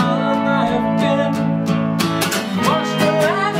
I have been. Watch the light.